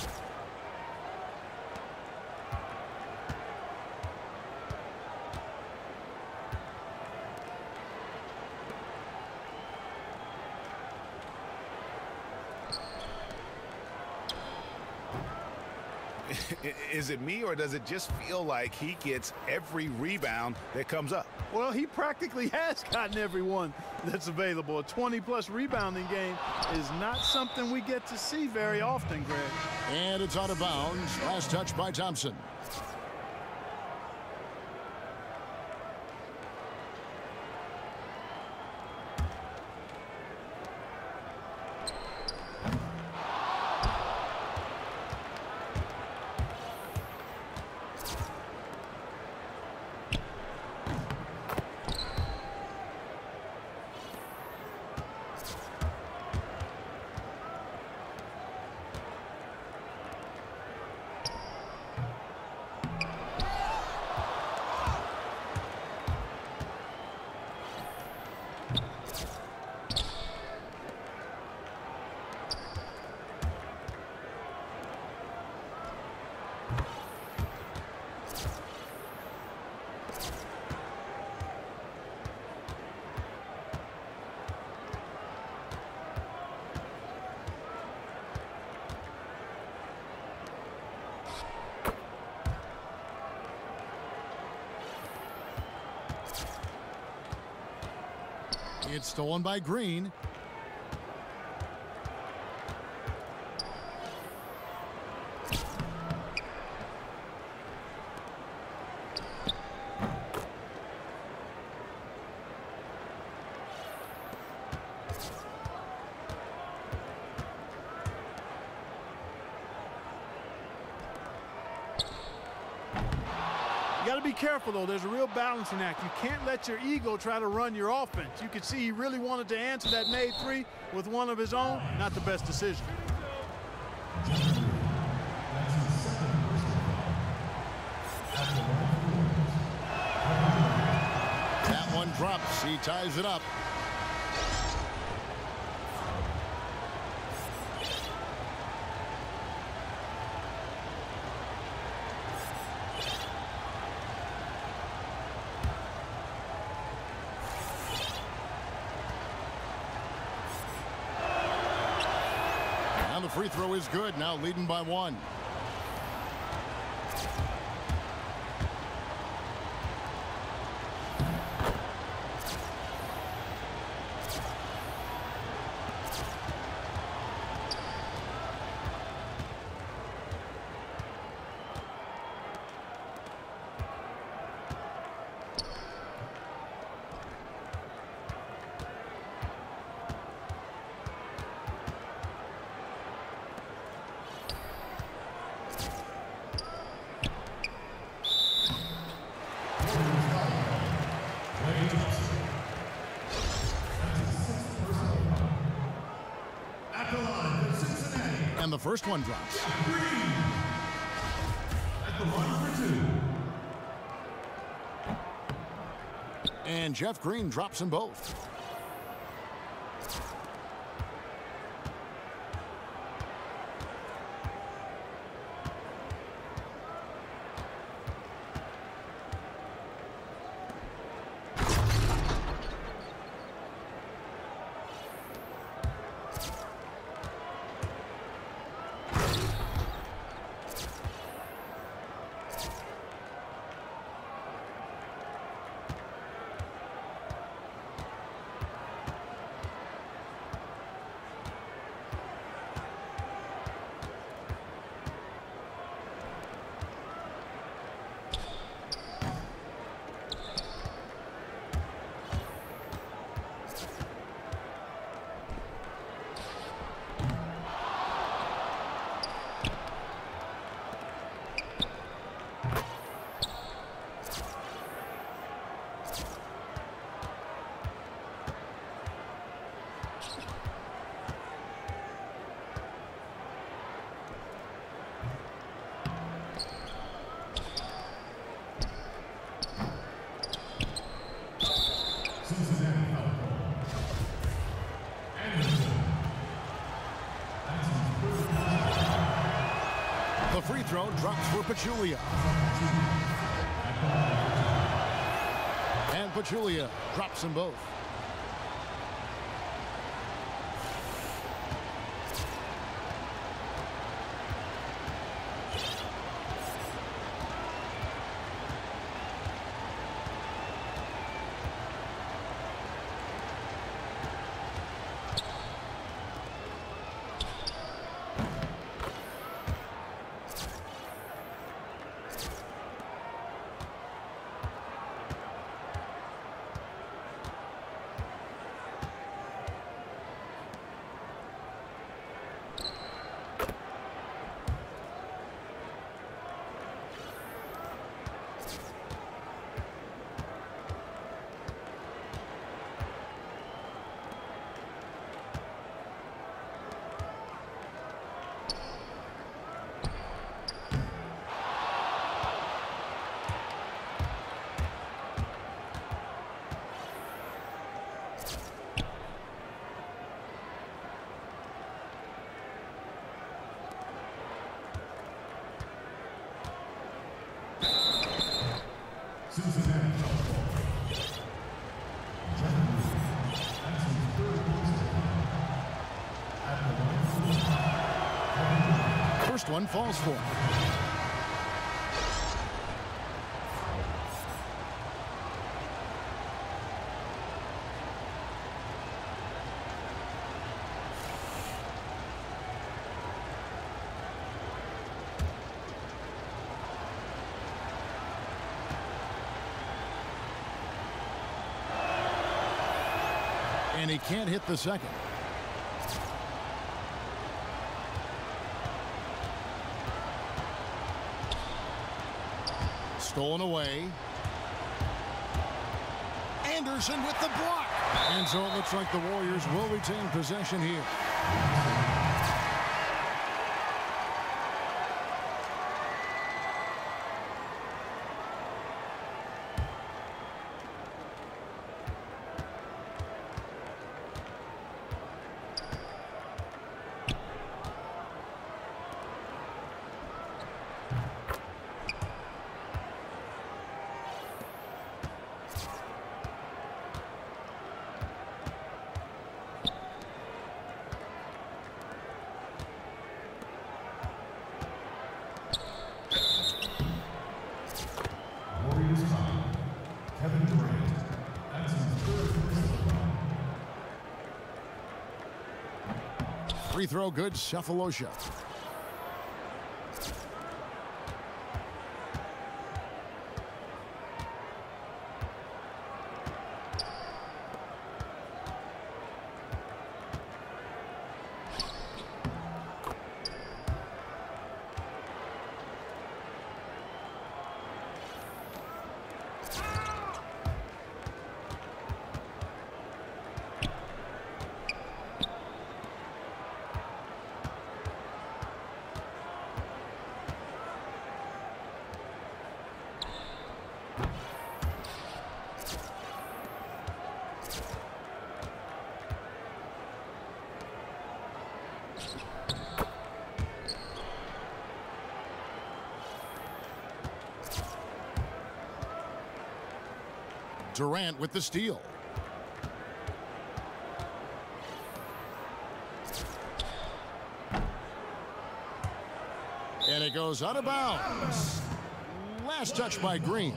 you Is it me or does it just feel like he gets every rebound that comes up? Well, he practically has gotten everyone that's available. A 20-plus rebounding game is not something we get to see very often, Greg. And it's out of bounds. Last touch by Thompson. It's stolen by Green. Got to be careful, though. There's a real balancing act. You can't let your ego try to run your offense. You could see he really wanted to answer that made three with one of his own. Not the best decision. That one drops. He ties it up. Free throw is good. Now leading by one. First one drops. And Jeff Green drops them both. Drops for Pachulia. And Pachulia drops them both. First one falls for. And he can't hit the second. Stolen away. Anderson with the block. And so it looks like the Warriors will retain possession here. Free throw good, Sefolosha. Durant with the steal. And it goes out of bounds. Last touch by Green.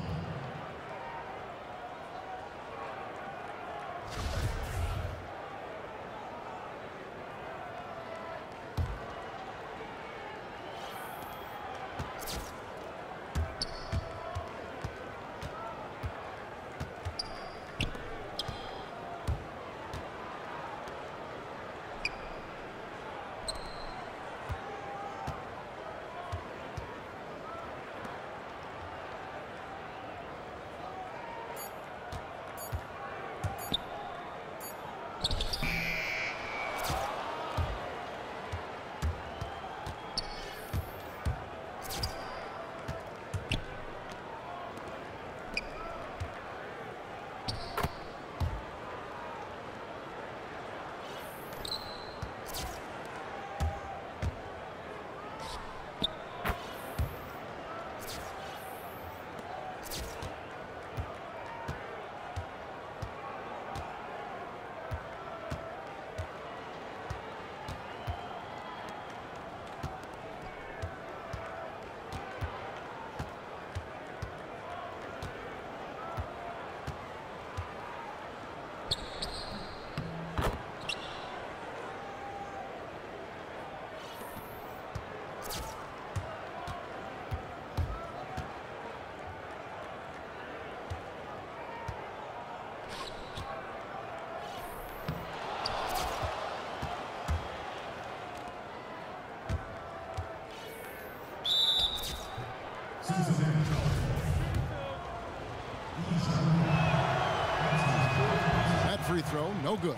Throw, no good.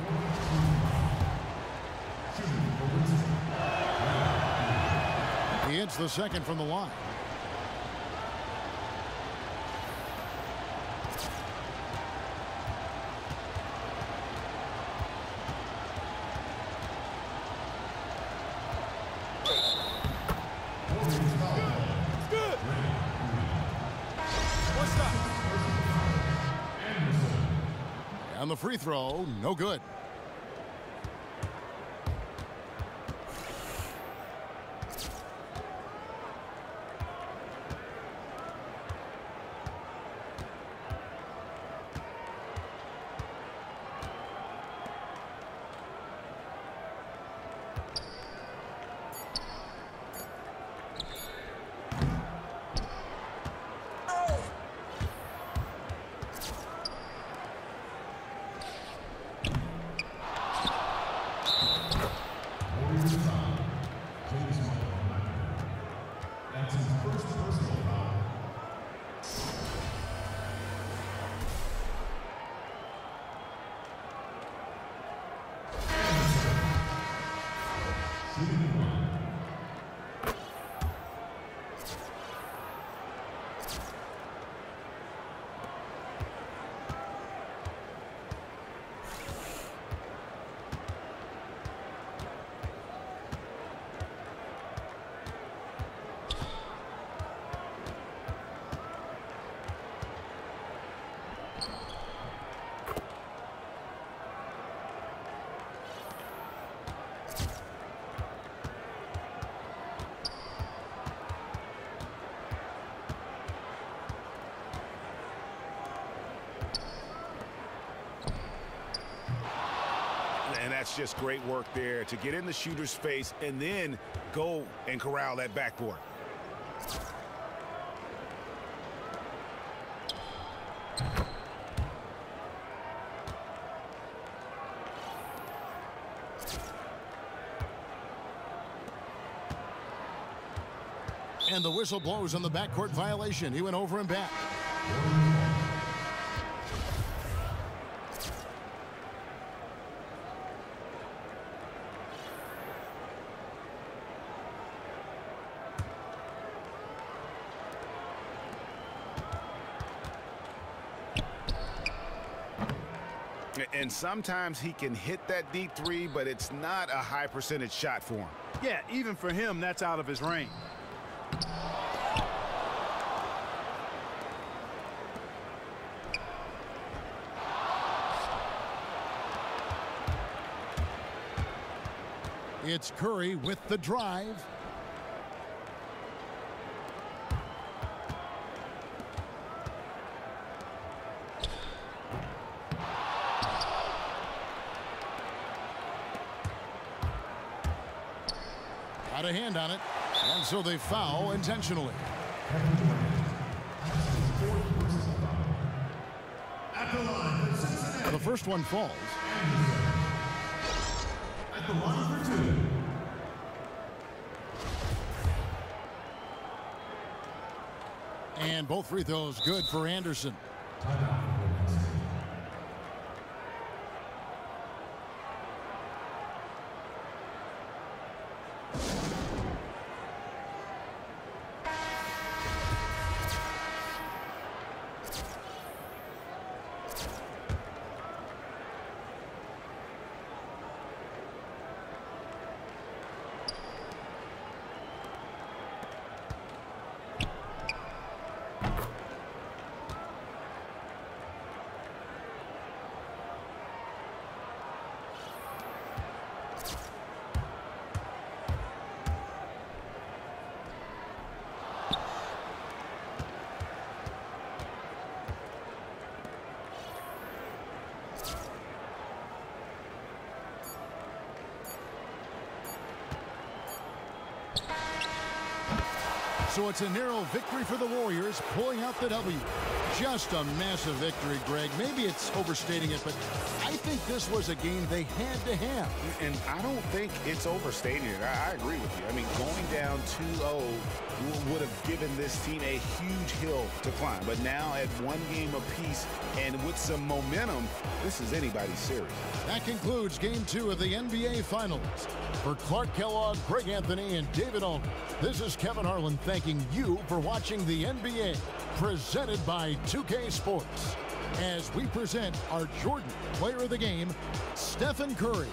He hits the second from the line. Free throw, no good. That's just great work there to get in the shooter's face and then go and corral that backboard. And the whistle blows on the backcourt violation. He went over and back. And sometimes he can hit that deep three, but it's not a high percentage shot for him. Yeah, even for him, that's out of his range. It's Curry with the drive. A hand on it. And so they foul intentionally. The first one falls. At the line for two. And both free throws good for Anderson. So it's a narrow victory for the Warriors, pulling out the W. Just a massive victory, Greg. Maybe it's overstating it, but I think this was a game they had to have. And I don't think it's overstating it. I, agree with you. I mean, going down 2-0 would have given this team a huge hill to climb. But now at one game apiece and with some momentum, this is anybody's series. That concludes game two of the NBA Finals. For Clark Kellogg, Greg Anthony, and David Aldridge, this is Kevin Harlan thanking you for watching the NBA, presented by 2K Sports. As we present our Jordan Player of the Game, Stephen Curry.